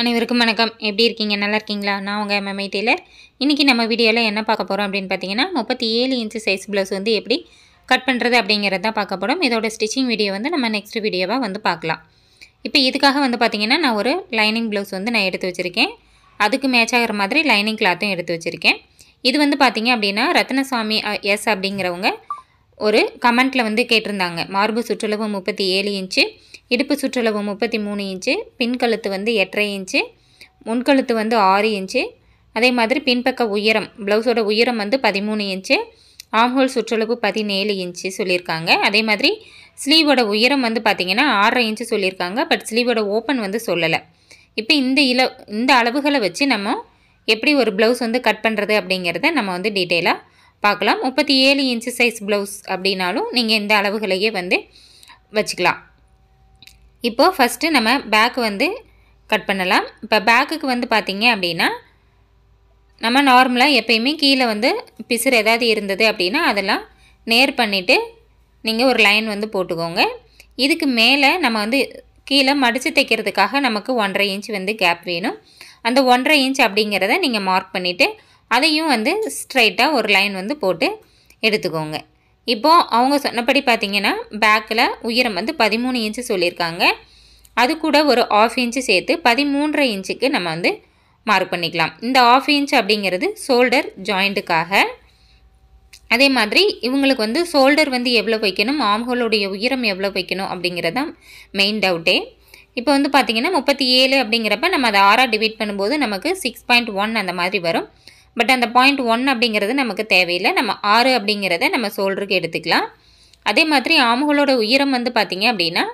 அனைவருக்கும் வணக்கம். எப்படி இருக்கீங்க? நல்லா இருக்கீங்களா? நான் உங்கள் எம்எம்ஐ டெய்லர். இன்றைக்கி நம்ம வீடியோவில் என்ன பார்க்க போகிறோம் அப்படின்னு பார்த்தீங்கன்னா முப்பத்தி ஏழு இன்ச்சு சைஸ் ப்ளவுஸ் வந்து எப்படி கட் பண்ணுறது அப்படிங்கிறது தான் பார்க்க போகிறோம் இதோட ஸ்டிச்சிங் வீடியோ வந்து நம்ம நெக்ஸ்ட் வீடியோவாக வந்து பார்க்கலாம். இப்போ இதுக்காக வந்து பார்த்திங்கன்னா நான் ஒரு லைனிங் ப்ளவுஸ் வந்து நான் எடுத்து வச்சுருக்கேன். அதுக்கு மேட்ச் ஆகிற மாதிரி லைனிங் கிளாத்தும் எடுத்து வச்சுருக்கேன். இது வந்து பார்த்திங்க அப்படின்னா ரத்னசாமி எஸ் அப்படிங்கிறவங்க ஒரு கமெண்ட்டில் வந்து கேட்டிருந்தாங்க. மார்பு சுற்றளவு முப்பத்தி ஏழு இன்ச்சு இடுப்பு சுற்றளவு முப்பத்தி மூணு இன்ச்சு பின்கழுத்து வந்து எட்டரை இன்ச்சு முன்கழுத்து வந்து ஆறு இன்ச்சு. அதே மாதிரி பின்பக்க உயரம் ப்ளவுஸோட உயரம் வந்து பதிமூணு இன்ச்சு ஆம்ஹோல் சுற்றளவு பதினேழு இன்ச்சு சொல்லியிருக்காங்க. அதே மாதிரி ஸ்லீவோட உயரம் வந்து பார்த்திங்கன்னா ஆறரை இன்ச்சு சொல்லியிருக்காங்க பட் ஸ்லீவோட ஓப்பன் வந்து சொல்லலை. இப்போ இந்த இல இந்த அளவுகளை வச்சு நம்ம எப்படி ஒரு ப்ளவுஸ் வந்து கட் பண்ணுறது அப்படிங்கிறத நம்ம வந்து டீட்டெயிலாக பார்க்கலாம். முப்பத்தி ஏழு இன்ச்சு சைஸ் ப்ளவுஸ் அப்படின்னாலும் நீங்கள் இந்த அளவுகளையே வந்து வச்சுக்கலாம். இப்போது ஃபஸ்ட்டு நம்ம பேக் வந்து கட் பண்ணலாம். இப்போ பேக்குக்கு வந்து பார்த்திங்க அப்படின்னா நம்ம நார்மலாக எப்பயுமே கீழே வந்து பிசுறு ஏதாவது இருந்தது அப்படின்னா அதெல்லாம் நேர் பண்ணிவிட்டு நீங்கள் ஒரு லைன் வந்து போட்டுக்கோங்க. இதுக்கு மேலே நம்ம வந்து கீழே மடித்து தைக்கிறதுக்காக நமக்கு ஒன்றரை இன்ச் வந்து கேப் வேணும். அந்த ஒன்றரை இன்ச் அப்படிங்கிறத நீங்கள் மார்க் பண்ணிவிட்டு அதையும் வந்து ஸ்ட்ரைட்டாக ஒரு லைன் வந்து போட்டு எடுத்துக்கோங்க. இப்போது அவங்க சொன்னபடி பார்த்தீங்கன்னா பேக்கில் உயரம் வந்து பதிமூணு இன்ச்சு சொல்லியிருக்காங்க. அது கூட ஒரு ஆஃப் இன்ச்சு சேர்த்து பதிமூன்றரை இன்ச்சுக்கு நம்ம வந்து மார்க் பண்ணிக்கலாம். இந்த ஆஃப் இன்ச் அப்படிங்கிறது ஷோல்டர் ஜாயிண்ட்டுக்காக அதே மாதிரி இவங்களுக்கு வந்து ஷோல்டர் வந்து எவ்வளோ வைக்கணும் ஆம்களுடைய உயரம் எவ்வளோ வைக்கணும் அப்படிங்கிறது தான் மெயின் டவுட்டே இப்போ வந்து பார்த்திங்கன்னா முப்பத்தி ஏழு அப்படிங்கிறப்ப நம்ம அதை ஆறாக டிவைட் பண்ணும்போது நமக்கு சிக்ஸ் பாயிண்ட் ஒன் அந்த மாதிரி வரும். பட் அந்த பாயிண்ட் ஒன் அப்படிங்கிறது நமக்கு தேவையில்லை. நம்ம ஆறு அப்படிங்கிறத நம்ம சோல்டருக்கு எடுத்துக்கலாம். அதே மாதிரி ஆமுகளோட உயரம் வந்து பார்த்திங்க அப்படின்னா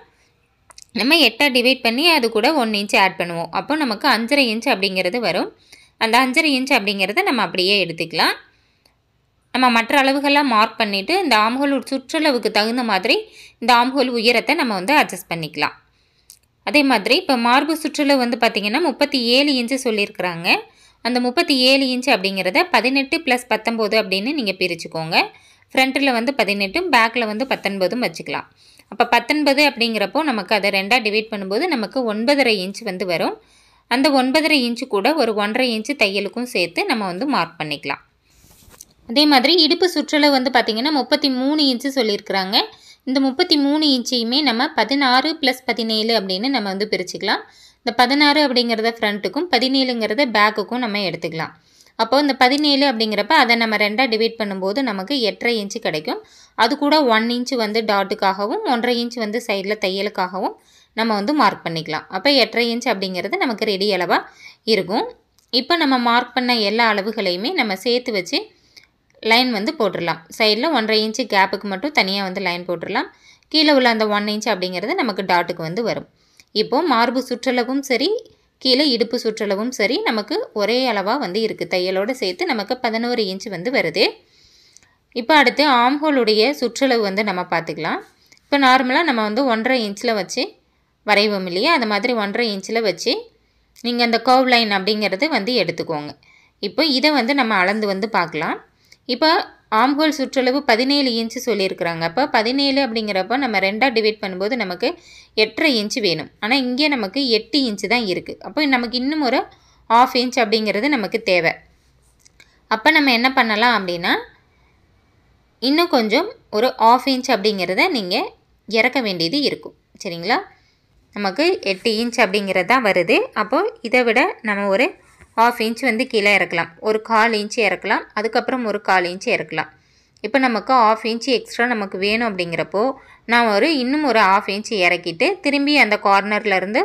நம்ம எட்டாக டிவைட் பண்ணி அது கூட ஒன் இன்ச் ஆட் பண்ணுவோம். அப்போ நமக்கு அஞ்சரை இன்ச் அப்படிங்கிறது வரும். அந்த அஞ்சரை இன்ச் அப்படிங்கிறத நம்ம அப்படியே எடுத்துக்கலாம். நம்ம மற்ற அளவுகள்லாம் மார்க் பண்ணிவிட்டு இந்த ஆம்ஹோல் சுற்றளவுக்கு தகுந்த மாதிரி இந்த ஆம்ஹோல் உயரத்தை நம்ம வந்து அட்ஜஸ்ட் பண்ணிக்கலாம். அதே மாதிரி இப்போ மார்பு சுற்றளவு வந்து பார்த்திங்கன்னா முப்பத்தி ஏழு இன்ச்சு சொல்லியிருக்கிறாங்க. அந்த முப்பத்தி ஏழு இன்ச் அப்படிங்கிறத பதினெட்டு ப்ளஸ் பத்தொம்போது அப்படின்னு நீங்கள் பிரிச்சுக்கோங்க. ஃப்ரண்ட்டில் வந்து பதினெட்டும் பேக்கில் வந்து பத்தொன்பதும் வச்சுக்கலாம். அப்போ பத்தொன்பது அப்படிங்கிறப்போ நமக்கு அதை ரெண்டாக டிவைட் பண்ணும்போது நமக்கு ஒன்பதரை இன்ச் வந்து வரும். அந்த ஒன்பதரை இன்ச்சு கூட ஒரு ஒன்றரை இன்ச்சு தையலுக்கும் சேர்த்து நம்ம வந்து மார்க் பண்ணிக்கலாம். அதே மாதிரி இடுப்பு சுற்றளவு வந்து பார்த்திங்கன்னா முப்பத்தி மூணு இன்ச்சு சொல்லியிருக்கிறாங்க. இந்த முப்பத்தி மூணு இன்ச்சையுமே நம்ம பதினாறு ப்ளஸ் பதினேழு அப்படின்னு நம்ம வந்து பிரிச்சுக்கலாம். இந்த பதினாறு அப்படிங்கிறத ஃப்ரண்ட்டுக்கும் பதினேழுங்கிறத பேக்குக்கும் நம்ம எடுத்துக்கலாம். அப்போது இந்த பதினேழு அப்படிங்கிறப்ப அதை நம்ம ரெண்டாக டிவைட் பண்ணும்போது நமக்கு எட்டரை இன்ச்சு கிடைக்கும். அது கூட ஒன் இன்ச்சு வந்து டாட்டுக்காகவும் ஒன்றரை இன்ச் வந்து சைடில் தையலுக்காகவும் நம்ம வந்து மார்க் பண்ணிக்கலாம். அப்போ எட்டரை இன்ச் அப்படிங்கிறது நமக்கு ரெடி அளவாக இருக்கும். இப்போ நம்ம மார்க் பண்ண எல்லா அளவுகளையுமே நம்ம சேர்த்து வச்சு லைன் வந்து போட்டுடலாம். சைடில் ஒன்றரை இன்ச்சு கேப்புக்கு மட்டும் தனியாக வந்து லைன் போட்டுடலாம். கீழே உள்ள அந்த ஒன் இன்ச் அப்படிங்கிறது நமக்கு டாட்டுக்கு வந்து வரும். இப்போது மார்பு சுற்றளவும் சரி கீழே இடுப்பு சுற்றளவும் சரி நமக்கு ஒரே அளவாக வந்து இருக்குது தையலோடு சேர்த்து நமக்கு பதினோரு இன்ச் வந்து வருது. இப்போ அடுத்து ஆம்ஹோலுடைய சுற்றளவு வந்து நம்ம பார்த்துக்கலாம். இப்போ நார்மலாக நம்ம வந்து ஒன்றரை இன்ச்சில் வச்சு வரைவோம் இல்லையா? அது மாதிரி ஒன்றரை இன்ச்சில் வச்சு நீங்கள் அந்த கர்வ் லைன் அப்படிங்கிறது வந்து எடுத்துக்கோங்க. இப்போ இதை வந்து நம்ம அளந்து வந்து பார்க்கலாம். இப்போ ஆம்ஹோல் சுற்றளவு பதினேழு இன்ச்சு சொல்லியிருக்கிறாங்க. அப்போ பதினேழு அப்படிங்கிறப்ப நம்ம ரெண்டாக டிவைட் பண்ணும்போது நமக்கு எட்டரை இன்ச்சு வேணும். ஆனால் இங்கே நமக்கு எட்டு இன்ச்சு தான் இருக்குது அப்போ நமக்கு இன்னும் ஒரு ஆஃப் இன்ச் அப்படிங்கிறது நமக்கு தேவை. அப்போ நம்ம என்ன பண்ணலாம் அப்படின்னா இன்னும் கொஞ்சம் ஒரு ஆஃப் இன்ச் அப்படிங்கிறத நீங்கள் இறக்க வேண்டியது இருக்கும். சரிங்களா? நமக்கு எட்டு இன்ச் அப்படிங்கிறது தான் வருது. அப்போது இதை விட நம்ம ஒரு ஆஃப் இன்ச் வந்து கீழே இறக்கலாம். ஒரு கால் இன்ச் இறக்கலாம். அதுக்கப்புறம் ஒரு கால் இன்ச் இறக்கலாம். இப்போ நமக்கு ஆஃப் இன்ச் எக்ஸ்ட்ரா நமக்கு வேணும் அப்படிங்கிறப்போ நான் ஒரு இன்னும் ஒரு ஆஃப் இன்ச் இறக்கிட்டு திரும்பி அந்த கார்னர்லேருந்து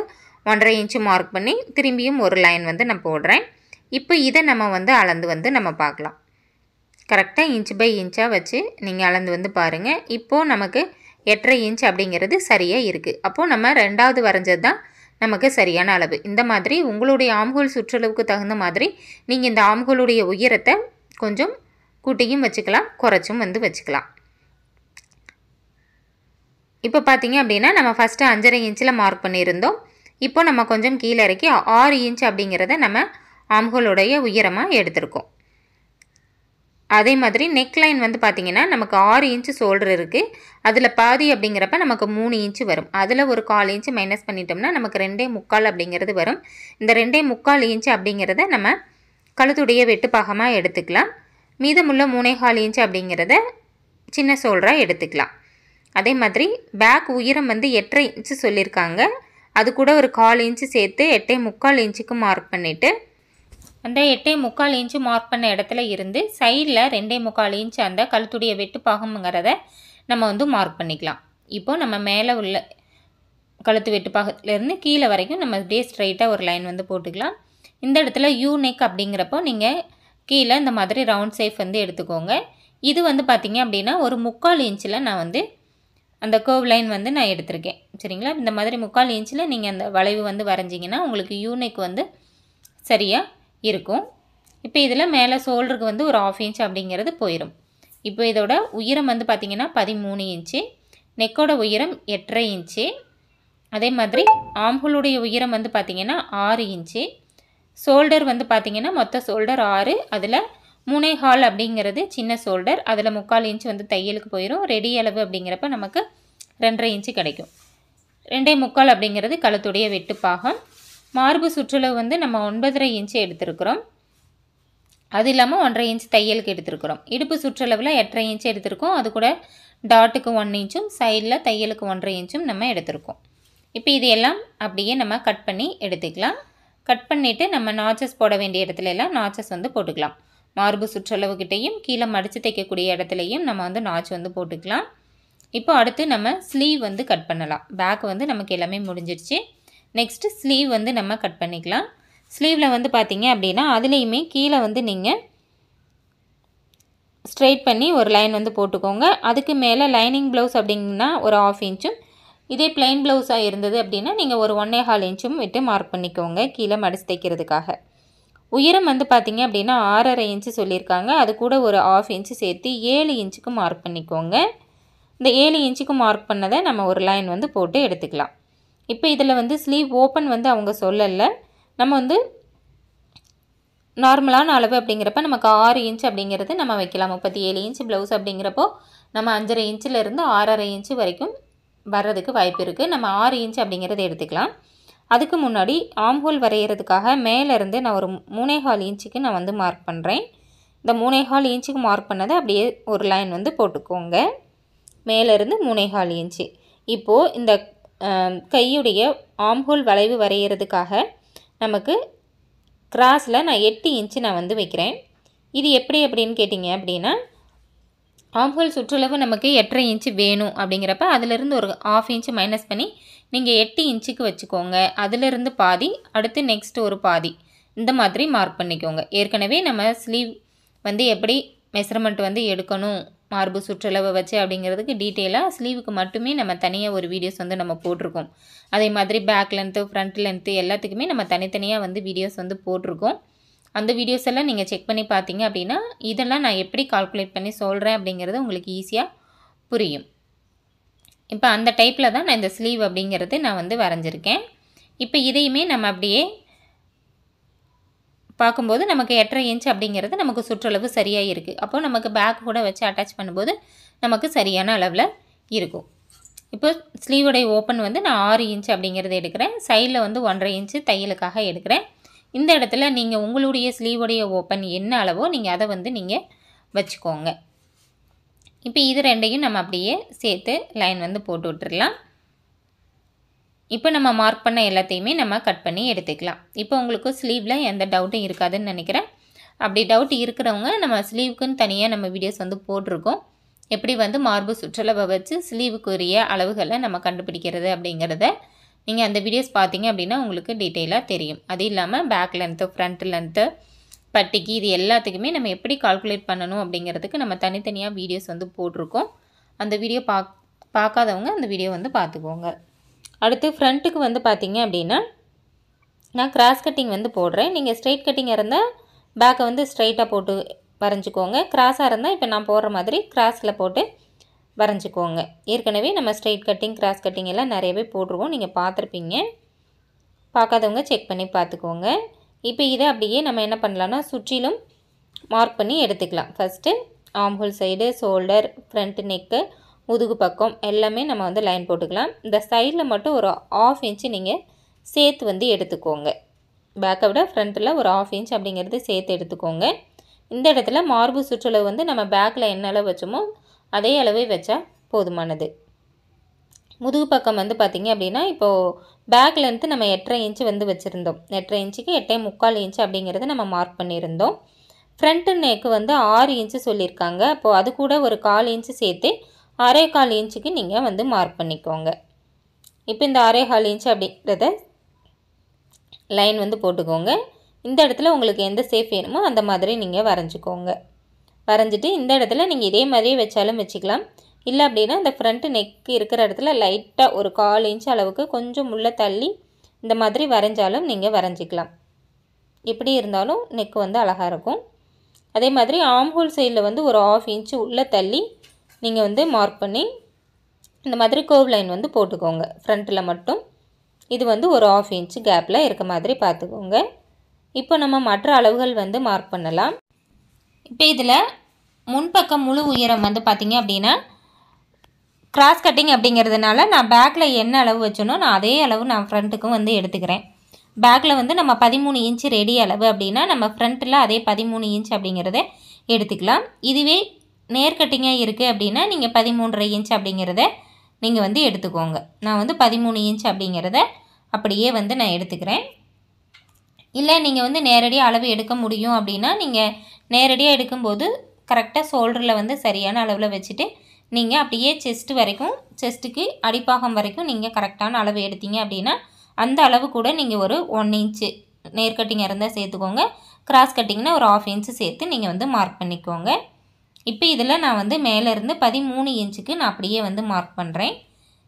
ஒன்றரை இன்ச்சு மார்க் பண்ணி திரும்பியும் ஒரு லைன் வந்து நான் போடுறேன். இப்போ இதை நம்ம வந்து அளந்து வந்து நம்ம பார்க்கலாம். கரெக்டாக இன்ச் பை இன்ச்சாக வச்சு நீங்கள் அளந்து வந்து பாருங்கள் இப்போது நமக்கு எட்டரை இன்ச் அப்படிங்கிறது சரியாக இருக்குது அப்போது நம்ம ரெண்டாவது வரைஞ்சது தான் நமக்கு சரியான அளவு. இந்த மாதிரி உங்களுடைய ஆம்கோல் சுற்றளவுக்கு தகுந்த மாதிரி நீங்கள் இந்த ஆம்கோளுடைய உயரத்தை கொஞ்சம் கூட்டியும் வச்சுக்கலாம் குறைச்சும் வந்து வச்சுக்கலாம். இப்போ பார்த்தீங்க அப்படின்னா நம்ம ஃபஸ்ட்டு அஞ்சரை இன்ச்சில் மார்க் பண்ணியிருந்தோம். இப்போ நம்ம கொஞ்சம் கீழே இறக்கி ஆறு இன்ச் அப்படிங்கிறத நம்ம ஆம்கோளுடைய உயரமாக எடுத்திருக்கோம். அதே மாதிரி நெக் லைன் வந்து பார்த்திங்கன்னா நமக்கு ஆறு இன்ச்சு ஷோல்டர் இருக்குது அதில் பாதி அப்படிங்கிறப்ப நமக்கு மூணு இன்ச்சு வரும். அதில் ஒரு கால் இன்ச்சு மைனஸ் பண்ணிட்டோம்னா நமக்கு ரெண்டே முக்கால் அப்படிங்கிறது வரும். இந்த ரெண்டே முக்கால் இன்ச்சு அப்படிங்கிறத நம்ம கழுத்துடைய வெட்டுப்பாகமாக எடுத்துக்கலாம். மீதமுள்ள மூணே கால் இன்ச்சு அப்படிங்கிறத சின்ன ஷோல்டராக எடுத்துக்கலாம். அதே மாதிரி பேக் உயரம் வந்து எட்டரை இன்ச்சு சொல்லியிருக்காங்க அது கூட ஒரு கால் இன்ச்சு சேர்த்து எட்டே முக்கால் இன்ச்சுக்கு மார்க் பண்ணிவிட்டு அந்த எட்டே முக்கால் இன்ச்சு மார்க் பண்ண இடத்துல இருந்து சைடில் ரெண்டே முக்கால் இன்ச்சு அந்த கழுத்துடைய வெட்டு பாகம்ங்கிறத நம்ம வந்து மார்க் பண்ணிக்கலாம். இப்போது நம்ம மேலே உள்ள கழுத்து வெட்டு பாகத்துலேருந்து கீழே வரைக்கும் நம்ம அப்படியே ஸ்ட்ரைட்டாக ஒரு லைன் வந்து போட்டுக்கலாம். இந்த இடத்துல யூ நெக் அப்படிங்கிறப்போ நீங்கள் கீழே இந்த மாதிரி ரவுண்ட் ஷேப் வந்து எடுத்துக்கோங்க. இது வந்து பார்த்திங்க அப்படின்னா ஒரு முக்கால் இன்ச்சில் நான் வந்து அந்த கர்வ் லைன் வந்து நான் எடுத்திருக்கேன். சரிங்களா? இந்த மாதிரி முக்கால் இன்ச்சில் நீங்கள் அந்த வளைவு வந்து வரைஞ்சிங்கன்னா உங்களுக்கு யூனிக் வந்து சரியாக இருக்கும். இப்போ இதில் மேலே ஷோல்டருக்கு வந்து ஒரு ஆஃப் இன்ச் அப்படிங்கிறது போயிடும் இப்போ இதோட உயரம் வந்து பார்த்திங்கன்னா பதிமூணு இன்ச்சு நெக்கோட உயரம் எட்டரை இன்ச்சு அதே மாதிரி ஆம்புளுடைய உயரம் வந்து பார்த்திங்கன்னா ஆறு இன்ச்சு ஷோல்டர் வந்து பார்த்திங்கன்னா மொத்த ஷோல்டர் ஆறு அதில் மூணே ஹால் அப்படிங்கிறது சின்ன ஷோல்டர் அதில் முக்கால் இன்ச் வந்து தையலுக்கு போயிடும் ரெடி அளவு அப்படிங்கிறப்ப நமக்கு ரெண்டரை இன்ச்சு கிடைக்கும். ரெண்டே முக்கால் அப்படிங்கிறது கழுத்துடைய வெட்டுப்பாகம் மார்பு சுற்றளவு வந்து நம்ம ஒன்பதரை இன்ச்சு எடுத்திருக்கிறோம். அது இல்லாமல் ஒன்றரை இன்ச் தையலுக்கு எடுத்திருக்கிறோம். இடுப்பு சுற்றளவில் எட்டரை இன்ச்சு எடுத்திருக்கோம். அது கூட டாட்டுக்கு ஒன் இன்ச்சும் சைடில் தையலுக்கு ஒன்றரை இன்ச்சும் நம்ம எடுத்திருக்கோம். இப்போ இது எல்லாம் அப்படியே நம்ம கட் பண்ணி எடுத்துக்கலாம். கட் பண்ணிவிட்டு நம்ம நாச்சஸ் போட வேண்டிய இடத்துல எல்லாம் நாச்சஸ் வந்து போட்டுக்கலாம். மார்பு சுற்றளவுக்கிட்டையும் கீழே மடித்து தைக்கக்கூடிய இடத்துலையும் நம்ம வந்து நாச்சு வந்து போட்டுக்கலாம். இப்போ அடுத்து நம்ம ஸ்லீவ் வந்து கட் பண்ணலாம். பேக் வந்து நமக்கு எல்லாமே முடிஞ்சிடுச்சு. நெக்ஸ்ட்டு ஸ்லீவ் வந்து நம்ம கட் பண்ணிக்கலாம். ஸ்லீவில் வந்து பார்த்தீங்க அப்படின்னா அதுலேயுமே கீழே வந்து நீங்கள் ஸ்ட்ரெயிட் பண்ணி ஒரு லைன் வந்து போட்டுக்கோங்க. அதுக்கு மேலே லைனிங் ப்ளவுஸ் அப்படிங்கன்னா ஒரு ஆஃப் இன்ச்சும் இதே பிளைன் ப்ளவுஸாக இருந்தது அப்படின்னா நீங்கள் ஒரு ஒன்னே ஹால் இன்ச்சும் விட்டு மார்க் பண்ணிக்கோங்க கீழே மடிச்சு தைக்கிறதுக்காக. உயரம் வந்து பார்த்தீங்க அப்படின்னா ஆறரை இன்ச்சு சொல்லியிருக்காங்க. அது கூட ஒரு ஆஃப் இன்ச்சு சேர்த்து ஏழு இன்ச்சுக்கு மார்க் பண்ணிக்கோங்க. இந்த ஏழு இன்ச்சுக்கு மார்க் பண்ணதை நம்ம ஒரு லைன் வந்து போட்டு எடுத்துக்கலாம். இப்போ இதில் வந்து ஸ்லீவ் ஓப்பன் வந்து அவங்க சொல்லலை. நம்ம வந்து நார்மலான அளவு அப்படிங்கிறப்ப நமக்கு ஆறு இன்ச் அப்படிங்கிறது நம்ம வைக்கலாம். முப்பத்தி ஏழு இன்ச் ப்ளவுஸ் அப்படிங்கிறப்போ நம்ம அஞ்சரை இன்ச்சிலேருந்து ஆறரை இன்ச்சு வரைக்கும் வர்றதுக்கு வாய்ப்பு இருக்குது நம்ம ஆறு இன்ச் அப்படிங்கிறத எடுத்துக்கலாம். அதுக்கு முன்னாடி ஆம்ஹோல் வரைகிறதுக்காக மேலேருந்து நான் ஒரு மூணேகால் இன்ச்சுக்கு நான் வந்து மார்க் பண்ணுறேன் இந்த மூணேகால் இன்ச்சுக்கு மார்க் பண்ணதை அப்படியே ஒரு லைன் வந்து போட்டுக்கோங்க. மேலேருந்து மூணேகால் இன்ச்சு இப்போது இந்த கையுடைய ஆம்ஹோல் வளைவு வரைகிறதுக்காக நமக்கு கிராஸில் நான் எட்டு இன்ச்சு நான் வந்து வைக்கிறேன். இது எப்படி அப்படின்னு கேட்டிங்க அப்படின்னா ஆம்ஹோல் சுற்றளவு நமக்கு எட்டரை இன்ச்சு வேணும் அப்படிங்கிறப்ப அதிலிருந்து ஒரு ஆஃப் இன்ச்சு மைனஸ் பண்ணி நீங்கள் எட்டு இன்ச்சுக்கு வச்சுக்கோங்க. அதிலிருந்து பாதி அடுத்து நெக்ஸ்ட் ஒரு பாதி. இந்த மாதிரி மார்க் பண்ணிக்கோங்க. ஏற்கனவே நம்ம ஸ்லீவ் வந்து எப்படி மெஷர்மெண்ட் வந்து எடுக்கணும் மார்பு சுற்றளவு வச்சு அப்படிங்கிறதுக்கு டீட்டெயிலாக ஸ்லீவுக்கு மட்டுமே நம்ம தனியாக ஒரு வீடியோஸ் வந்து நம்ம போட்டிருக்கோம். அதே மாதிரி பேக் லென்த்து ஃப்ரண்ட் லென்த்து எல்லாத்துக்குமே நம்ம தனித்தனியாக வந்து வீடியோஸ் வந்து போட்டிருக்கோம். அந்த வீடியோஸ் எல்லாம் நீங்கள் செக் பண்ணி பார்த்தீங்க அப்படின்னா இதெல்லாம் நான் எப்படி கால்குலேட் பண்ணி சொல்கிறேன் அப்படிங்கிறது உங்களுக்கு ஈஸியாக புரியும். இப்போ அந்த டைப்பில் தான் நான் இந்த ஸ்லீவ் அப்படிங்கிறது நான் வந்து வரைஞ்சிருக்கேன். இப்போ இதையுமே நம்ம அப்படியே பார்க்கும்போது நமக்கு எட்டரை இன்ச் அப்படிங்கிறது நமக்கு சுற்றளவு சரியாக இருக்குது அப்போ நமக்கு பேக் கூட வச்சு அட்டாச் பண்ணும்போது நமக்கு சரியான அளவில் இருக்கும். இப்போ ஸ்லீவோடைய ஓப்பன் வந்து நான் ஆறு இன்ச் அப்படிங்கிறத எடுக்கிறேன். சைடில் வந்து ஒன்றரை இன்ச்சு தையலுக்காக எடுக்கிறேன். இந்த இடத்துல நீங்கள் உங்களுடைய ஸ்லீவுடைய ஓப்பன் என்ன அளவோ நீங்கள் அதை வந்து நீங்கள் வச்சுக்கோங்க. இப்போ இது ரெண்டையும் நம்ம அப்படியே சேர்த்து லைன் வந்து போட்டு விட்டுடலாம் இப்போ நம்ம மார்க் பண்ண எல்லாத்தையுமே நம்ம கட் பண்ணி எடுத்துக்கலாம். இப்போ உங்களுக்கு ஸ்லீவில் எந்த டவுட்டும் இருக்காதுன்னு நினைக்கிறேன். அப்படி டவுட் இருக்கிறவங்க நம்ம ஸ்லீவுக்குன்னு தனியாக நம்ம வீடியோஸ் வந்து போட்டிருக்கோம். எப்படி வந்து மார்பு சுற்றளவை வச்சு ஸ்லீவுக்குரிய அளவுகளை நம்ம கண்டுபிடிக்கிறது அப்படிங்கிறத நீங்கள் அந்த வீடியோஸ் பார்த்தீங்க அப்படின்னா உங்களுக்கு டீட்டெயிலாக தெரியும். அது இல்லாமல் பேக் லென்த்து ஃப்ரண்ட் லென்த்து பட்டிக்கு இது எல்லாத்துக்குமே நம்ம எப்படி கால்குலேட் பண்ணணும் அப்படிங்கிறதுக்கு நம்ம தனித்தனியாக வீடியோஸ் வந்து போட்டிருக்கோம். அந்த வீடியோ பாக் பார்க்காதவங்க அந்த வீடியோ வந்து பார்த்துக்கோங்க. அடுத்து ஃப்ரண்ட்டுக்கு வந்து பார்த்திங்க அப்படின்னா நான் கிராஸ் கட்டிங் வந்து போடுறேன். நீங்கள் ஸ்ட்ரைட் கட்டிங் இருந்தால் பேக்கை வந்து ஸ்ட்ரைட்டாக போட்டு வரைஞ்சிக்கோங்க. கிராஸாக இருந்தால் இப்போ நான் போடுற மாதிரி கிராஸில் போட்டு வரைஞ்சிக்கோங்க. ஏற்கனவே நம்ம ஸ்ட்ரைட் கட்டிங் கிராஸ் கட்டிங் எல்லாம் நிறையவே போட்டிருக்கோம் நீங்கள் பார்த்துருப்பீங்க. பார்க்காதவங்க செக் பண்ணி பார்த்துக்கோங்க. இப்போ இதை அப்படியே நம்ம என்ன பண்ணலான்னா சுற்றிலும் மார்க் பண்ணி எடுத்துக்கலாம். First armhole side shoulder front neck முதுகு பக்கம் எல்லாமே நம்ம வந்து லைன் போட்டுக்கலாம். இந்த சைடில் மட்டும் ஒரு ஆஃப் இன்ச்சு நீங்கள் சேர்த்து வந்து எடுத்துக்கோங்க. பேக்கை விட ஃப்ரண்ட்டில் ஒரு ஆஃப் இன்ச் அப்படிங்கிறது சேர்த்து எடுத்துக்கோங்க. இந்த இடத்துல மார்பு சுற்றளவு வந்து நம்ம பேக்கில் என்ன அளவு வச்சோமோ அதே அளவே வச்சா போதுமானது. முதுகு பக்கம் வந்து பார்த்திங்க அப்படின்னா இப்போது பேக் லென்த்து நம்ம எட்டரை இன்ச்சு வந்து வச்சுருந்தோம். எட்டரை இன்ச்சுக்கு எட்டே முக்கால் இன்ச்சு அப்படிங்கிறத நம்ம மார்க் பண்ணியிருந்தோம். ஃப்ரண்ட்டு நெக்கு வந்து ஆறு இன்ச்சு சொல்லியிருக்காங்க. அப்போது அது கூட ஒரு கால் இன்ச்சு சேர்த்து அரை கால் இன்ச்சுக்கு நீங்கள் வந்து மார்க் பண்ணிக்கோங்க. இப்போ இந்த அரை கால் இன்ச்சு அப்படின்றத லைன் வந்து போட்டுக்கோங்க. இந்த இடத்துல உங்களுக்கு எந்த சேஃப் வேணுமோ அந்த மாதிரி நீங்கள் வரைஞ்சிக்கோங்க. வரைஞ்சிட்டு இந்த இடத்துல நீங்கள் இதே மாதிரியே வச்சாலும் வச்சுக்கலாம். இல்லை அப்படின்னா இந்த ஃப்ரண்ட்டு நெக் இருக்கிற இடத்துல லைட்டாக ஒரு கால் இன்ச் அளவுக்கு கொஞ்சம் உள்ளே தள்ளி இந்த மாதிரி வரைஞ்சாலும் நீங்கள் வரைஞ்சிக்கலாம். எப்படி இருந்தாலும் நெக் வந்து அழகாக இருக்கும். அதே மாதிரி ஆம்ஹோல் சைடில் வந்து ஒரு ஆஃப் இன்ச்சு உள்ளே தள்ளி நீங்கள் வந்து மார்க் பண்ணி இந்த மாதிரி கோவ் லைன் வந்து போட்டுக்கோங்க. ஃப்ரண்ட்டில் மட்டும். இது வந்து ஒரு ஆஃப் இன்ச்சு கேப்பில் இருக்க மாதிரி பார்த்துக்கோங்க. இப்போ நம்ம மற்ற அளவுகள் வந்து மார்க் பண்ணலாம். இப்போ இதில் முன்பக்கம் முழு உயரம் வந்து பார்த்திங்க அப்படின்னா கிராஸ் கட்டிங் அப்படிங்கிறதுனால நான் பேக்கில் என்ன அளவு வச்சனோ நான் அதே அளவு நான் ஃப்ரண்ட்டுக்கும் வந்து எடுத்துக்கிறேன். பேக்கில் வந்து நம்ம பதிமூணு இன்ச்சு ரெடி அளவு அப்படின்னா நம்ம ஃப்ரண்ட்டில் அதே பதிமூணு இன்ச் அப்படிங்கிறத எடுத்துக்கலாம். இதுவே நேர் கட்டிங்காக இருக்குது அப்படின்னா நீங்கள் பதிமூன்றரை இன்ச் அப்படிங்கிறத நீங்கள் வந்து எடுத்துக்கோங்க. நான் வந்து பதிமூணு இன்ச் அப்படிங்கிறத அப்படியே வந்து நான் எடுத்துக்கிறேன். இல்லை நீங்கள் வந்து நேரடியாக அளவு எடுக்க முடியும் அப்படின்னா நீங்கள் நேரடியாக எடுக்கும்போது கரெக்டாக ஷோல்டரில் வந்து சரியான அளவில் வச்சுட்டு நீங்கள் அப்படியே செஸ்ட் வரைக்கும் செஸ்ட்டுக்கு அடிப்பாகம் வரைக்கும் நீங்கள் கரெக்டான அளவு எடுத்தீங்க அப்படின்னா அந்த அளவு கூட நீங்கள் ஒரு ஒன் இன்ச்சு நேர் கட்டிங்காக இருந்தால் சேர்த்துக்கோங்க. கிராஸ் கட்டிங்னா ஒரு ஆஃப் இன்ச்சு சேர்த்து நீங்கள் வந்து மார்க் பண்ணிக்கோங்க. இப்போ இதில் நான் வந்து மேலேருந்து பதிமூணு இன்ச்சுக்கு நான் அப்படியே வந்து மார்க் பண்ணுறேன்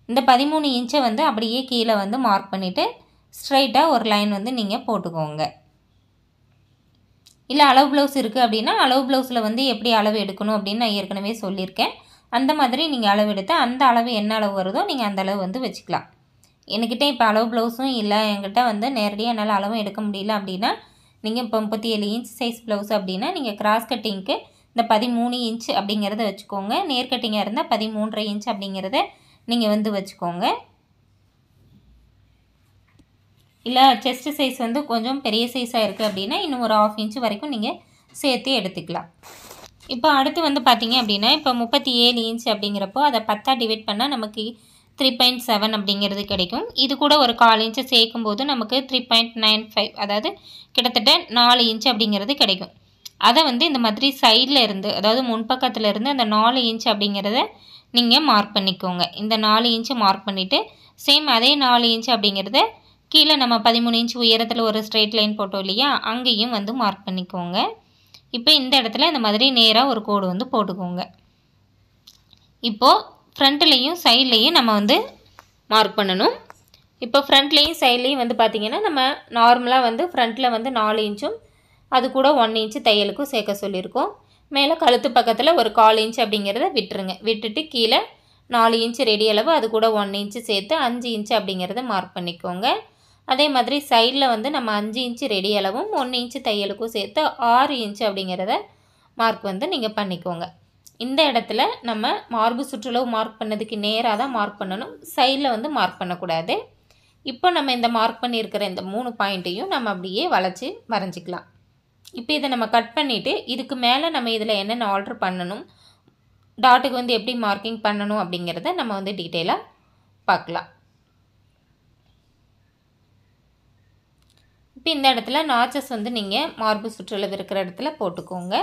இந்த பதிமூணு இன்ச்சை வந்து அப்படியே கீழே வந்து மார்க் பண்ணிவிட்டு ஸ்ட்ரைட்டாக ஒரு லைன் வந்து நீங்கள் போட்டுக்கோங்க. இல்லை அளவு ப்ளவுஸ் இருக்குது அப்படின்னா அளவு ப்ளவுஸில் வந்து எப்படி அளவு எடுக்கணும் அப்படின்னு நான் ஏற்கனவே சொல்லியிருக்கேன். அந்த மாதிரி நீங்கள் அளவு எடுத்து அந்த அளவு என்ன அளவு வருதோ நீங்கள் அந்த அளவு வந்து வச்சுக்கலாம். என்கிட்ட இப்போ அளவு ப்ளவுஸும் இல்லை. என்கிட்ட வந்து நேரடியாக என்னால் அளவும் எடுக்க முடியல அப்படின்னா நீங்கள் இப்போ முப்பத்தி ஏழு இன்ச் சைஸ் ப்ளவுஸ் அப்படின்னா நீங்கள் கிராஸ் கட்டிங்க்கு இந்த பதிமூணு இன்ச் அப்படிங்கிறத வச்சுக்கோங்க. நேர்கட்டிங்காக இருந்தால் பதிமூன்றரை இன்ச் அப்படிங்கிறத நீங்கள் வந்து வச்சுக்கோங்க. இல்லை செஸ்ட் சைஸ் வந்து கொஞ்சம் பெரிய சைஸாக இருக்குது அப்படின்னா இன்னும் ஒரு ஆஃப் இன்ச் வரைக்கும் நீங்கள் சேர்த்து எடுத்துக்கலாம். இப்போ அடுத்து வந்து பார்த்தீங்க அப்படின்னா இப்போ முப்பத்தி ஏழு இன்ச் அப்படிங்கிறப்போ அதை பத்தாக டிவைட் பண்ணால் நமக்கு த்ரீ பாயிண்ட் செவன் அப்படிங்கிறது கிடைக்கும். இது கூட ஒரு கால் இன்ச்சு சேர்க்கும் போது நமக்கு த்ரீ பாயிண்ட் நைன் ஃபைவ் அதாவது கிட்டத்தட்ட நாலு இன்ச் அப்படிங்கிறது கிடைக்கும். அதை வந்து இந்த மாதிரி சைடில் இருந்து அதாவது முன்பக்கத்தில் இருந்து அந்த நாலு இன்ச் அப்படிங்கிறத நீங்கள் மார்க் பண்ணிக்கோங்க. இந்த நாலு இன்ச்சு மார்க் பண்ணிவிட்டு சேம் அதே நாலு இன்ச் அப்படிங்கிறத கீழே நம்ம பதிமூணு இன்ச் உயரத்தில் ஒரு ஸ்ட்ரெயிட் லைன் போட்டோம் இல்லையா அங்கேயும் வந்து மார்க் பண்ணிக்கோங்க. இப்போ இந்த இடத்துல இந்த மாதிரி நேராக ஒரு கோடு வந்து போட்டுக்கோங்க. இப்போது ஃப்ரண்ட்லேயும் சைட்லேயும் நம்ம வந்து மார்க் பண்ணணும். இப்போ ஃப்ரண்ட்லேயும் சைட்லேயும் வந்து பார்த்திங்கன்னா நம்ம நார்மலாக வந்து ஃப்ரண்ட்டில் வந்து நாலு இன்ச்சும் அது கூட ஒன் இன்ச்சு தையலுக்கும் சேர்க்க சொல்லியிருக்கோம். மேலே கழுத்து பக்கத்தில் ஒரு கால் இன்ச் அப்படிங்கிறத விட்டுருங்க. விட்டுட்டு கீழே நாலு இன்ச்சு ரெடி அளவு அது கூட ஒன் இன்ச்சு சேர்த்து அஞ்சு இன்ச்சு அப்படிங்கிறத மார்க் பண்ணிக்கோங்க. அதே மாதிரி சைடில் வந்து நம்ம அஞ்சு இன்ச்சு ரெடி அளவும் ஒன்று இன்ச்சு தையலுக்கும் சேர்த்து ஆறு இன்ச்சு அப்படிங்கிறத மார்க் வந்து நீங்கள் பண்ணிக்கோங்க. இந்த இடத்துல நம்ம மார்பு சுற்றுலவு மார்க் பண்ணதுக்கு நேராக தான் மார்க் பண்ணணும். சைடில் வந்து மார்க் பண்ணக்கூடாது. இப்போ நம்ம இந்த மார்க் பண்ணியிருக்கிற இந்த மூணு பாயிண்ட்டையும் நம்ம அப்படியே வளைச்சி வரைஞ்சிக்கலாம். இப்போ இதை நம்ம கட் பண்ணிவிட்டு இதுக்கு மேலே நம்ம இதில் என்னென்ன ஆர்டர் பண்ணணும் டாட்டுக்கு வந்து எப்படி மார்க்கிங் பண்ணணும் அப்படிங்கிறத நம்ம வந்து டீட்டெயிலாக பார்க்கலாம். இப்போ இந்த இடத்துல நாச்சஸ் வந்து நீங்கள் மார்பு சுற்றளவு இருக்கிற இடத்துல போட்டுக்கோங்க.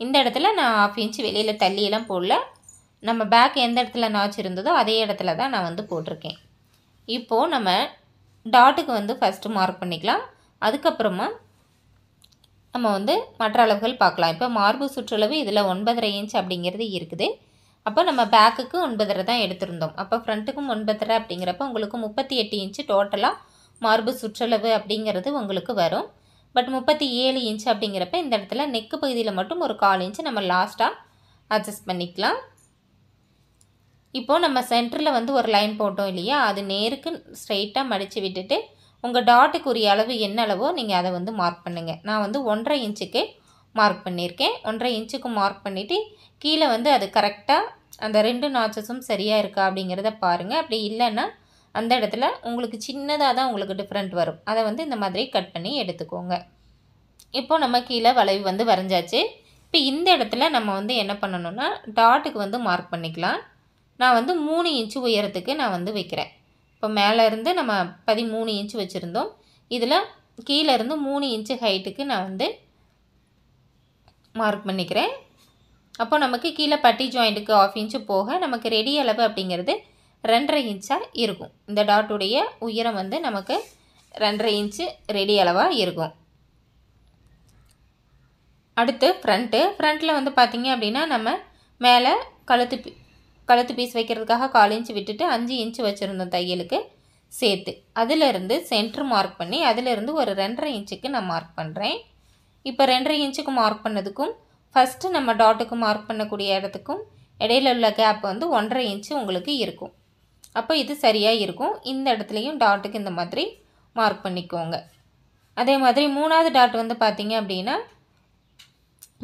இந்த இடத்துல நான் ஆஃப் இன்ச்சு வெளியில் தள்ளியெல்லாம் போடல. நம்ம பேக் எந்த இடத்துல நாச் இருந்ததோ அதே இடத்துல தான் நான் வந்து போட்டிருக்கேன். இப்போது நம்ம டாட்டுக்கு வந்து ஃபஸ்ட்டு மார்க் பண்ணிக்கலாம். அதுக்கப்புறமா நம்ம வந்து மற்ற அளவுகள் பார்க்கலாம். இப்போ மார்பு சுற்றளவு இதில் ஒன்பதரை இன்ச் அப்படிங்கிறது இருக்குது. அப்போ நம்ம பேக்குக்கு ஒன்பதரை தான் எடுத்திருந்தோம். அப்போ ஃப்ரண்ட்டுக்கும் ஒன்பதரை அப்படிங்கிறப்ப உங்களுக்கு முப்பத்தி எட்டு இன்ச்சு டோட்டலாக மார்பு சுற்றளவு அப்படிங்கிறது உங்களுக்கு வரும். பட் முப்பத்தி ஏழு இன்ச் அப்படிங்கிறப்ப இந்த இடத்துல நெக்கு பகுதியில் மட்டும் ஒரு கால் இன்ச்சு நம்ம லாஸ்ட்டாக அட்ஜஸ்ட் பண்ணிக்கலாம். இப்போது நம்ம சென்டரில் வந்து ஒரு லைன் போட்டோம் இல்லையா? அது நேருக்கு ஸ்ட்ரைட்டாக மடித்து விட்டுட்டு உங்கள் டாட்டுக்குரிய அளவு என்ன அளவோ நீங்கள் அதை வந்து மார்க் பண்ணுங்கள் நான் வந்து ஒன்றரை இன்ச்சுக்கு மார்க் பண்ணியிருக்கேன். ஒன்றரை இன்ச்சுக்கு மார்க் பண்ணிவிட்டு கீழே வந்து அது கரெக்டாக அந்த ரெண்டு நாச்சஸும் சரியாக இருக்கா அப்படிங்கிறத பாருங்கள் அப்படி இல்லைன்னா அந்த இடத்துல உங்களுக்கு சின்னதாக தான் உங்களுக்கு டிஃப்ரெண்ட் வரும். அதை வந்து இந்த மாதிரி கட் பண்ணி எடுத்துக்கோங்க. இப்போ நம்ம கீழே வளைவு வந்து வரைஞ்சாச்சு. இப்போ இந்த இடத்துல நம்ம வந்து என்ன பண்ணணும்னா டாட்டுக்கு வந்து மார்க் பண்ணிக்கலாம். நான் வந்து மூணு இன்ச்சு உயரத்துக்கு நான் வந்து வைக்கிறேன். இப்போ மேலே இருந்து நம்ம பதிமூணு இன்ச்சு வச்சுருந்தோம். இதில் கீழே இருந்து மூணு இன்ச்சு ஹைட்டுக்கு நான் வந்து மார்க் பண்ணிக்கிறேன். அப்போ நமக்கு கீழே பட்டி ஜாயிண்ட்டுக்கு ஆஃப் இன்ச்சு போக நமக்கு ரெடி அளவு அப்படிங்கிறது ரெண்டரை இன்ச்சாக இருக்கும். இந்த டாட்டுடைய உயரம் வந்து நமக்கு ரெண்டரை இன்ச்சு ரெடி அளவாக இருக்கும். அடுத்து ஃப்ரண்ட்டு ஃப்ரண்ட்டில் வந்து பார்த்திங்க அப்படின்னா நம்ம மேலே கழுத்து கழுத்து பீஸ் வைக்கிறதுக்காக கால் இன்ச்சு விட்டுட்டு அஞ்சு இன்ச்சு வச்சுருந்தோம் தையலுக்கு சேர்த்து. அதிலிருந்து சென்ட்ரு மார்க் பண்ணி அதிலிருந்து ஒரு ரெண்டரை இன்ச்சுக்கு நான் மார்க் பண்ணுறேன் இப்போ ரெண்டரை இன்ச்சுக்கு மார்க் பண்ணதுக்கும் ஃபஸ்ட்டு நம்ம டாட்டுக்கு மார்க் பண்ணக்கூடிய இடத்துக்கும் இடையில உள்ள கேப் வந்து ஒன்றரை இன்ச்சு உங்களுக்கு இருக்கும். அப்போ இது சரியாக இருக்கும். இந்த இடத்துலையும் டாட்டுக்கு இந்த மாதிரி மார்க் பண்ணிக்கோங்க. அதே மாதிரி மூணாவது டாட் வந்து பார்த்திங்க அப்படின்னா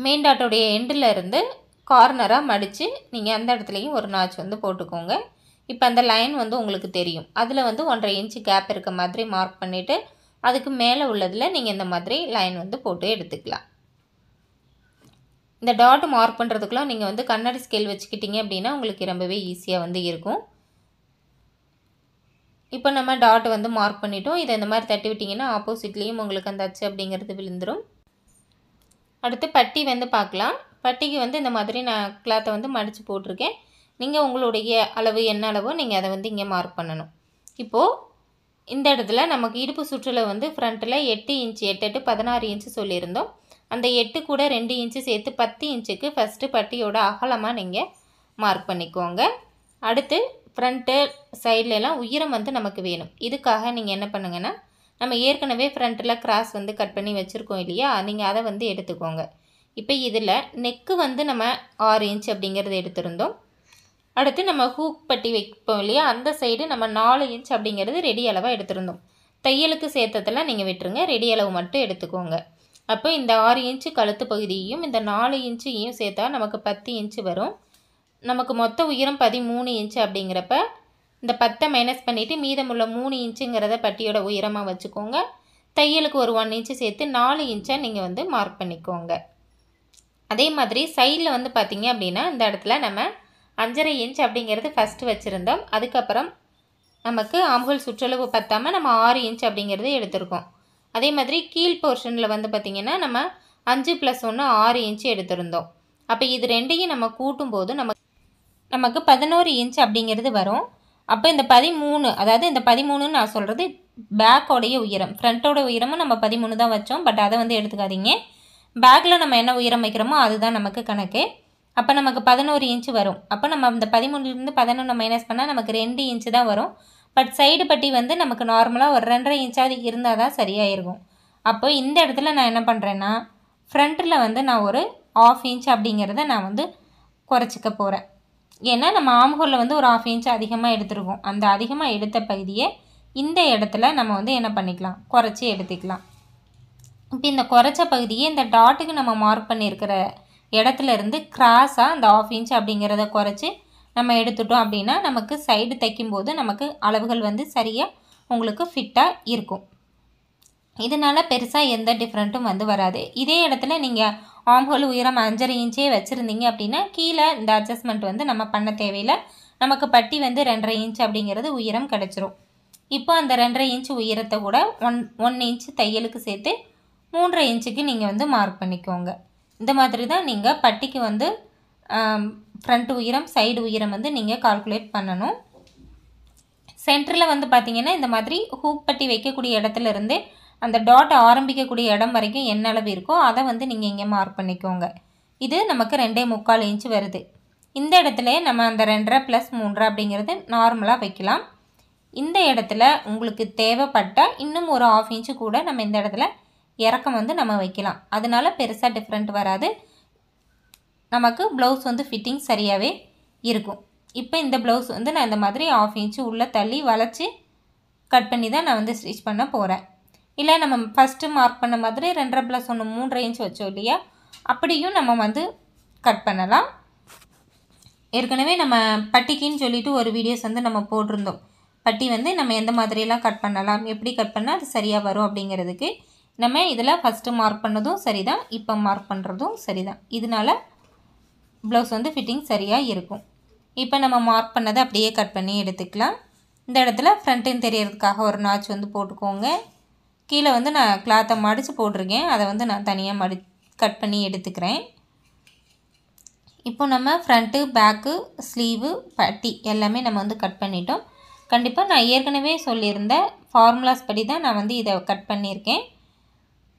மெயின் டாட்டோடைய எண்டில் இருந்து கார்னராக மடித்து நீங்கள் அந்த இடத்துலையும் ஒரு நாச் வந்து போட்டுக்கோங்க. இப்போ அந்த லைன் வந்து உங்களுக்கு தெரியும். அதில் வந்து ஒன்றரை இன்ச்சு கேப் இருக்க மாதிரி மார்க் பண்ணிவிட்டு அதுக்கு மேலே உள்ளதில் நீங்கள் இந்த மாதிரி லைன் வந்து போட்டு எடுத்துக்கலாம். இந்த டாட் மார்க் பண்ணுறதுக்குலாம் நீங்கள் வந்து கண்ணாடி ஸ்கேல் வச்சுக்கிட்டீங்க அப்படின்னா உங்களுக்கு ரொம்பவே ஈஸியாக வந்து இருக்கும். இப்போ நம்ம டாட் வந்து மார்க் பண்ணிட்டோம். இதை இந்த மாதிரி தட்டி விட்டிங்கன்னா ஆப்போசிட்லேயும் உங்களுக்கு அந்த அச்சு அப்படிங்கிறது விழுந்துடும் அடுத்து பட்டி வந்து பார்க்கலாம். பட்டிக்கு வந்து இந்த மாதிரி நான் கிளாத்தை வந்து மடித்து போட்டிருக்கேன். நீங்கள் உங்களுடைய அளவு என்ன அளவோ நீங்கள் அதை வந்து இங்கே மார்க் பண்ணணும். இப்போது இந்த இடத்துல நமக்கு இடுப்பு சுற்றில் வந்து ஃப்ரண்ட்டில் எட்டு இன்ச்சு எட்டு எட்டு பதினாறு இன்ச்சு சொல்லியிருந்தோம். அந்த எட்டு கூட ரெண்டு இன்ச்சு சேர்த்து பத்து இன்ச்சுக்கு ஃபஸ்ட்டு பட்டியோட அகலமாக நீங்கள் மார்க் பண்ணிக்கோங்க. அடுத்து ஃப்ரண்ட்டு சைட்லலாம் உயரம் வந்து நமக்கு வேணும். இதுக்காக நீங்கள் என்ன பண்ணுங்கன்னா நம்ம ஏற்கனவே ஃப்ரண்ட்டில் கிராஸ் வந்து கட் பண்ணி வச்சுருக்கோம் இல்லையா? நீங்கள் அதை வந்து எடுத்துக்கோங்க. இப்போ இதில் நெக்கு வந்து நம்ம ஆறு இன்ச் அப்படிங்கிறது எடுத்திருந்தோம். அடுத்து நம்ம ஹூக் பட்டி வைப்போம் இல்லையா? அந்த சைடு நம்ம நாலு இன்ச் அப்படிங்கிறது ரெடி அளவாக எடுத்திருந்தோம். தையலுக்கு சேர்த்ததெல்லாம் நீங்கள் விட்டுருங்க. ரெடி அளவு மட்டும் எடுத்துக்கோங்க. அப்போ இந்த ஆறு இன்ச்சு கழுத்து பகுதியையும் இந்த நாலு இன்ச்சையும் சேர்த்தா நமக்கு பத்து இன்ச்சு வரும். நமக்கு மொத்த உயரம் பதிமூணு இன்ச்சு அப்படிங்கிறப்ப இந்த பத்தை மைனஸ் பண்ணிவிட்டு மீதமுள்ள மூணு இன்ச்சுங்கிறத பட்டியோட உயரமாக வச்சுக்கோங்க. தையலுக்கு ஒரு ஒன் இன்ச்சு சேர்த்து நாலு இன்ச்சாக நீங்கள் வந்து மார்க் பண்ணிக்கோங்க. அதே மாதிரி சைடில் வந்து பார்த்திங்க அப்படின்னா இந்த இடத்துல நம்ம அஞ்சரை இன்ச் அப்படிங்கிறது ஃபஸ்ட்டு வச்சுருந்தோம். அதுக்கப்புறம் நமக்கு ஆம்புகள் சுற்றளவு பத்தாமல் நம்ம ஆறு இன்ச் அப்படிங்கிறது எடுத்திருக்கோம். அதே மாதிரி கீழ் போர்ஷனில் வந்து பார்த்திங்கன்னா நம்ம அஞ்சு ப்ளஸ் ஒன்று ஆறு இன்ச்சு எடுத்திருந்தோம். அப்போ இது ரெண்டையும் நம்ம கூட்டும்போது நம்ம நமக்கு பதினோரு இன்ச் அப்படிங்கிறது வரும். அப்போ இந்த பதிமூணு அதாவது இந்த பதிமூணுன்னு நான் சொல்கிறது பேக்கோடைய உயரம் ஃப்ரண்ட்டோட உயரமும் நம்ம பதிமூணு தான் வச்சோம். பட் அதை வந்து எடுத்துக்காதீங்க. பேக்கில் நம்ம என்ன உயரம் வைக்கிறோமோ அதுதான் நமக்கு கணக்கு. அப்போ நமக்கு பதினோரு இன்ச்சு வரும். அப்போ நம்ம இந்த பதிமூணுலேருந்து பதினொன்று மைனஸ் பண்ணால் நமக்கு ரெண்டு இன்ச்சு தான் வரும். பட் சைடு பட்டி வந்து நமக்கு நார்மலாக ஒரு ரெண்டரை இன்ச்சாவது இருந்தால் தான் சரியாக இருக்கும் அப்போ இந்த இடத்துல நான் என்ன பண்ணுறேன்னா ஃப்ரண்ட்டில் வந்து நான் ஒரு ஆஃப் இன்ச் அப்படிங்கிறத நான் வந்து குறைச்சிக்க போகிறேன் ஏன்னா நம்ம ஆம்ஹோலில் வந்து ஒரு ஆஃப் இன்ச் அதிகமாக எடுத்துருக்கோம். அந்த அதிகமாக எடுத்த பகுதியை இந்த இடத்துல நம்ம வந்து என்ன பண்ணிக்கலாம்? குறைச்சி எடுத்துக்கலாம். இப்போ இந்த குறைச்ச பகுதியை இந்த டாட்டுக்கு நம்ம மார்க் பண்ணியிருக்கிற இடத்துல இருந்து கிராஸாக அந்த ஆஃப் இன்ச் அப்படிங்கிறத குறைச்சி நம்ம எடுத்துட்டோம் அப்படின்னா நமக்கு சைடு தைக்கும்போது நமக்கு அளவுகள் வந்து சரியாக உங்களுக்கு ஃபிட்டாக இருக்கும். இதனால் பெருசாக எந்த டிஃப்ரெண்ட்டும் வந்து வராது. இதே இடத்துல நீங்கள் ஆம்ஹோல் உயரம் அஞ்சரை இன்ச்சே வச்சுருந்தீங்க அப்படின்னா கீழே இந்த அட்ஜஸ்ட்மெண்ட் வந்து நம்ம பண்ண தேவையில்லை. நமக்கு பட்டி வந்து ரெண்டரை இன்ச் அப்படிங்கிறது உயரம் கிடச்சிரும். இப்போ அந்த ரெண்டரை இன்ச் உயரத்தை கூட ஒன் ஒன் இன்ச் தையலுக்கு சேர்த்து மூன்றரை இன்ச்சுக்கு நீங்கள் வந்து மார்க் பண்ணிக்கோங்க. இந்த மாதிரி தான் நீங்கள் பட்டிக்கு வந்து ஃப்ரண்ட் உயரம் சைடு உயரம் வந்து நீங்கள் கால்குலேட் பண்ணணும். சென்டரில் வந்து பார்த்தீங்கன்னா இந்த மாதிரி ஹூக் பட்டி வைக்கக்கூடிய இடத்துல இருந்து அந்த டாட் ஆரம்பிக்கக்கூடிய இடம் வரைக்கும் என்ன அளவு இருக்கோ அதை வந்து நீங்கள் இங்கே மார்க் பண்ணிக்கோங்க. இது நமக்கு ரெண்டே முக்கால் இன்ச்சு வருது. இந்த இடத்துல நம்ம அந்த ரெண்டரை ப்ளஸ் மூன்றரை அப்படிங்கிறது நார்மலாக வைக்கலாம். இந்த இடத்துல உங்களுக்கு தேவைப்பட்டால் இன்னும் ஒரு ஆஃப் இன்ச்சு கூட நம்ம இந்த இடத்துல இறக்கம் வந்து நம்ம வைக்கலாம். அதனால பெருசாக டிஃப்ரெண்ட் வராது. நமக்கு ப்ளவுஸ் வந்து ஃபிட்டிங் சரியாகவே இருக்கும். இப்போ இந்த ப்ளவுஸ் வந்து நான் இந்த மாதிரி ஆஃப் இன்ச்சு உள்ளே தள்ளி வளைச்சி கட் பண்ணி தான் நான் வந்து ஸ்டிச் பண்ண போகிறேன் இல்லை நம்ம ஃபஸ்ட்டு மார்க் பண்ண மாதிரி ரெண்டரை ப்ளஸ் ஒன்று மூன்றரை இன்ச் வச்சோம் இல்லையா? அப்படியும் நம்ம வந்து கட் பண்ணலாம். ஏற்கனவே நம்ம பட்டிக்குன்னு சொல்லிட்டு ஒரு வீடியோஸ் வந்து நம்ம போட்டிருந்தோம். பட்டி வந்து நம்ம எந்த மாதிரியெல்லாம் கட் பண்ணலாம் எப்படி கட் பண்ணால் அது சரியாக வரும் அப்படிங்கிறதுக்கு நம்ம இதில் ஃபஸ்ட்டு மார்க் பண்ணதும் சரிதான் இப்போ மார்க் பண்ணுறதும் சரிதான். இதனால ப்ளவுஸ் வந்து ஃபிட்டிங் சரியாக இருக்கும். இப்போ நம்ம மார்க் பண்ணதை அப்படியே கட் பண்ணி எடுத்துக்கலாம். இந்த இடத்துல ஃப்ரண்ட்டுன்னு தெரியறதுக்காக ஒரு நாச் வந்து போட்டுக்கோங்க. கீழே வந்து நான் கிளாத்தை மடித்து போட்டிருக்கேன். அதை வந்து நான் தனியாக மடி கட் பண்ணி எடுத்துக்கிறேன். இப்போ நம்ம ஃப்ரண்ட்டு பேக்கு ஸ்லீவு பட்டி எல்லாமே நம்ம வந்து கட் பண்ணிட்டோம். கண்டிப்பாக நான் ஏற்கனவே சொல்லியிருந்த ஃபார்முலாஸ் படி தான் நான் வந்து இதை கட் பண்ணியிருக்கேன்.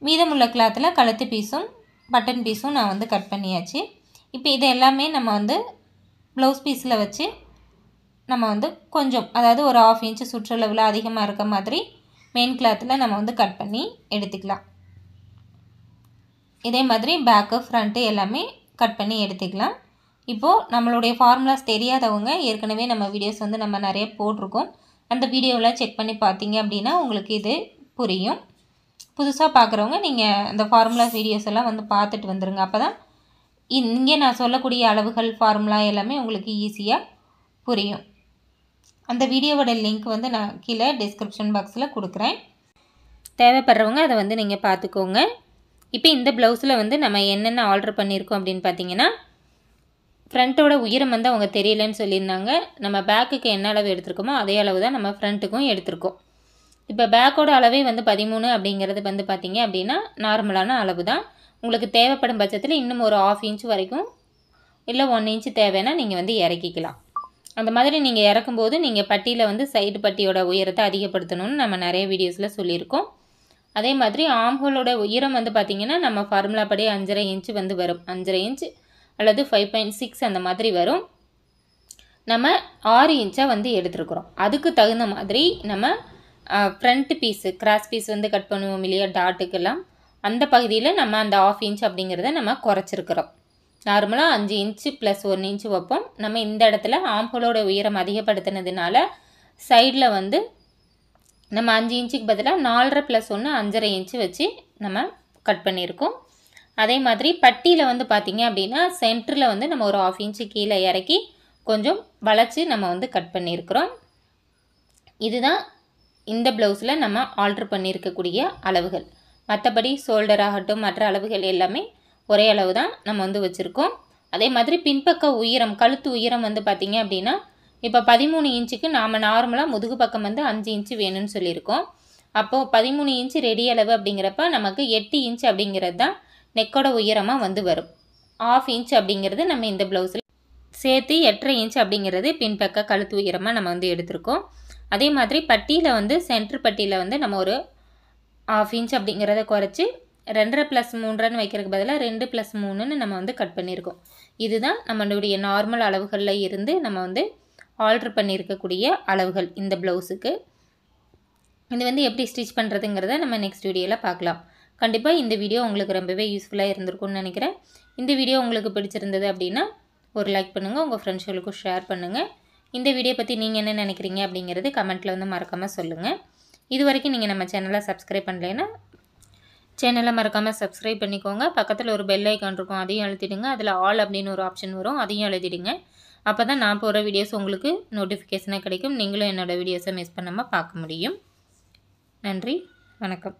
மீதமுள்ள கிளாத்தில் கழுத்து பீஸும் பட்டன் பீஸும் நான் வந்து கட் பண்ணியாச்சு. இப்போ இது எல்லாமே நம்ம வந்து ப்ளவுஸ் பீஸில் வச்சு நம்ம வந்து கொஞ்சம் அதாவது ஒரு ஆஃப் இன்ச்சு சுற்றளவில் அதிகமாக இருக்க மாதிரி மெயின் கிளாத்தில் நம்ம வந்து கட் பண்ணி எடுத்துக்கலாம். இதே மாதிரி பேக்கு ஃப்ரண்ட்டு எல்லாமே கட் பண்ணி எடுத்துக்கலாம். இப்போது நம்மளுடைய ஃபார்முலாஸ் தெரியாதவங்க ஏற்கனவே நம்ம வீடியோஸ் வந்து நம்ம நிறைய போட்டிருக்கோம். அந்த வீடியோவில் செக் பண்ணி பார்த்தீங்க அப்படின்னா உங்களுக்கு இது புரியும். புதுசாக பார்க்குறவங்க நீங்கள் அந்த ஃபார்முலா வீடியோஸ் எல்லாம் வந்து பார்த்துட்டு வந்துடுங்க அப்போ தான் இங்கே நான் சொல்லக்கூடிய அளவுகள் ஃபார்முலா எல்லாமே உங்களுக்கு ஈஸியாக புரியும். அந்த வீடியோவோட லிங்க் வந்து நான் கீழே டிஸ்கிரிப்ஷன் பாக்ஸில் கொடுக்குறேன். தேவைப்படுறவங்க அதை வந்து நீங்கள் பார்த்துக்கோங்க. இப்போ இந்த ப்ளவுஸில் வந்து நம்ம என்னென்ன ஆர்டர் பண்ணியிருக்கோம் அப்படின்னு பார்த்தீங்கன்னா ஃப்ரண்ட்டோட உயரம் வந்து அவங்க தெரியலன்னு சொல்லியிருந்தாங்க. நம்ம பேக்குக்கு என்ன அளவு எடுத்திருக்கோமோ அதே அளவு தான் நம்ம ஃப்ரண்ட்டுக்கும் எடுத்திருக்கோம். இப்போ பேக்கோட அளவே வந்து பதிமூணு அப்படிங்கிறது வந்து பார்த்தீங்க அப்படின்னா நார்மலான அளவு தான் உங்களுக்கு தேவைப்படும் பட்சத்தில் இன்னும் ஒரு ஆஃப் இன்ச் வரைக்கும் இல்லை ஒன் இன்ச்சு தேவைன்னா நீங்கள் வந்து இறக்கிக்கலாம். அந்த மாதிரி நீங்கள் இறக்கும்போது நீங்கள் பட்டியில் வந்து சைடு பட்டியோட உயரத்தை அதிகப்படுத்தணும்னு நம்ம நிறைய வீடியோஸில் சொல்லியிருக்கோம். அதே மாதிரி ஆம்ஹோலோட உயரம் வந்து பார்த்திங்கன்னா நம்ம ஃபார்முலா படி அஞ்சரை இன்ச்சு வந்து வரும். அஞ்சரை இன்ச்சு அல்லது ஃபைவ் பாயிண்ட் சிக்ஸ் அந்த மாதிரி வரும். நம்ம ஆறு இன்ச்சாக வந்து எடுத்துருக்குறோம். அதுக்கு தகுந்த மாதிரி நம்ம ஃப்ரண்ட் பீஸு கிராஸ் பீஸ் வந்து கட் பண்ணுவோம் இல்லையா டாட்டுக்கெல்லாம் அந்த பகுதியில் நம்ம அந்த ஆஃப் இன்ச் அப்படிங்கிறத நம்ம குறைச்சிருக்கிறோம். நார்மலாக அஞ்சு இன்ச்சு ப்ளஸ் ஒன் இன்ச்சு வைப்போம். நம்ம இந்த இடத்துல ஆம்பளோட உயரம் அதிகப்படுத்தினதுனால சைடில் வந்து நம்ம அஞ்சு இன்ச்சுக்கு பதிலாக நாலரை ப்ளஸ் ஒன்று அஞ்சரை இன்ச்சு வச்சு நம்ம கட் பண்ணியிருக்கோம். அதே மாதிரி பட்டியில் வந்து பார்த்திங்க அப்படின்னா சென்டரில் வந்து நம்ம ஒரு ஆஃப் இன்ச்சு கீழே இறக்கி கொஞ்சம் வளைச்சி நம்ம வந்து கட் பண்ணியிருக்கிறோம். இதுதான் இந்த ப்ளவுஸில் நம்ம ஆல்ட்ரு பண்ணியிருக்கக்கூடிய அளவுகள். மற்றபடி ஷோல்டர் ஆகட்டும் மற்ற அளவுகள் எல்லாமே ஒரே அளவு தான் நம்ம வந்து வச்சுருக்கோம். அதே மாதிரி பின்பக்க உயரம் கழுத்து உயரம் வந்து பார்த்திங்க அப்படின்னா இப்போ பதிமூணு இன்ச்சுக்கு நாம் நார்மலாக முதுகு பக்கம் வந்து அஞ்சு இன்ச்சு வேணும்னு சொல்லியிருக்கோம். அப்போது பதிமூணு இன்ச்சு ரெடி அளவு அப்படிங்கிறப்ப நமக்கு எட்டு இன்ச் அப்படிங்கிறது தான் நெக்கோட உயரமாக வந்து வரும். ஆஃப் இன்ச் அப்படிங்கிறது நம்ம இந்த ப்ளவுஸில் சேர்த்து எட்டரை இன்ச் அப்படிங்கிறது பின்பக்க கழுத்து உயரமாக நம்ம வந்து எடுத்திருக்கோம். அதே மாதிரி பட்டியில் வந்து சென்டர் பட்டியில் வந்து நம்ம ஒரு ஆஃப் இன்ச் அப்படிங்கிறத குறைச்சி ரெண்டரை ப்ளஸ் மூன்றரைன்னு வைக்கிறதுக்கு பதிலாக ரெண்டு ப்ளஸ் மூணுன்னு நம்ம வந்து கட் பண்ணியிருக்கோம். இதுதான் நம்மளுடைய நார்மல் அளவுகளில் இருந்து நம்ம வந்து ஆல்ட்ரு பண்ணியிருக்கக்கூடிய அளவுகள் இந்த ப்ளவுஸுக்கு இது வந்து எப்படி ஸ்டிச் பண்ணுறதுங்கிறத நம்ம நெக்ஸ்ட் வீடியோவில் பார்க்கலாம். கண்டிப்பாக இந்த வீடியோ உங்களுக்கு ரொம்பவே யூஸ்ஃபுல்லாக இருந்திருக்கும்னு நினைக்கிறேன். இந்த வீடியோ உங்களுக்கு பிடிச்சிருந்தது அப்படின்னா ஒரு லைக் பண்ணுங்கள் உங்கள் ஃப்ரெண்ட்ஸ்களுக்கும் ஷேர் பண்ணுங்கள் இந்த வீடியோ பற்றி நீங்கள் என்ன நினைக்கிறீங்க அப்படிங்கிறது கமெண்ட்டில் வந்து மறக்காமல் சொல்லுங்கள் இது வரைக்கும் நீங்கள் நம்ம சேனலை சப்ஸ்கிரைப் பண்ணலைன்னா சேனலை மறக்காமல் சப்ஸ்கிரைப் பண்ணிக்கோங்க. பக்கத்தில் ஒரு பெல் ஐக்கான் இருக்கும் அதையும் அழுத்திடுங்க. அதில் ஆல் அப்படின்னு ஒரு ஆப்ஷன் வரும் அதையும் எழுதிடுங்க அப்போ தான் நான் போகிற வீடியோஸ் உங்களுக்கு நோட்டிஃபிகேஷனாக கிடைக்கும். நீங்களும் என்னோடய வீடியோஸை மிஸ் பண்ணாமல் பார்க்க முடியும். நன்றி வணக்கம்.